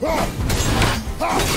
Ha! Ha!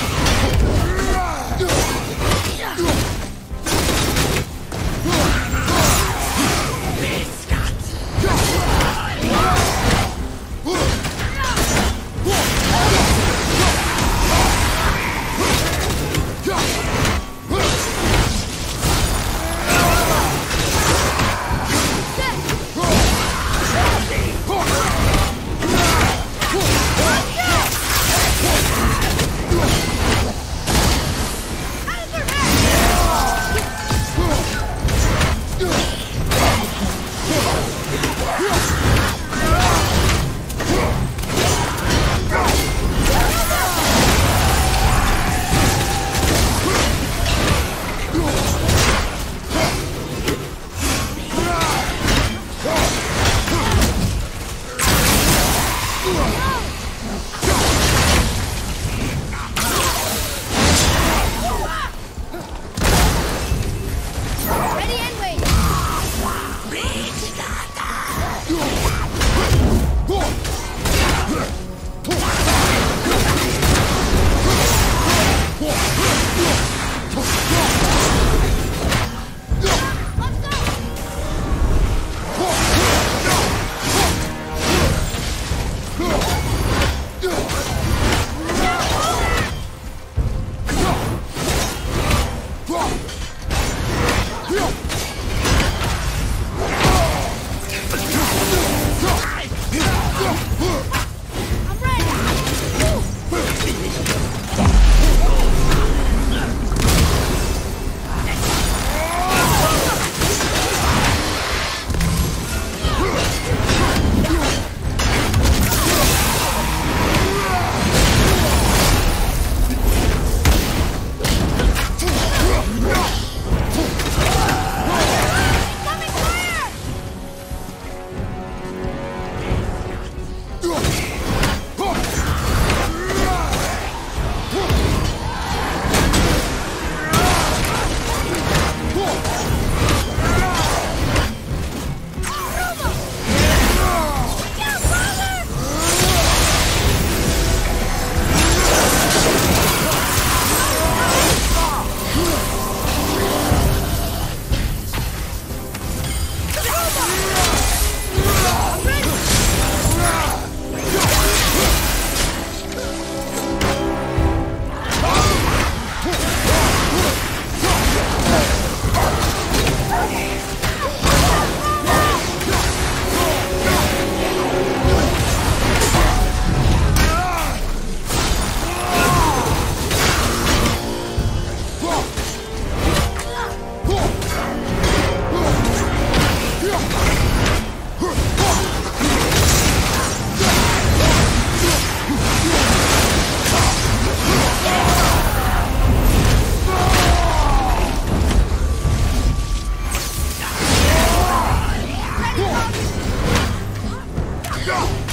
Go!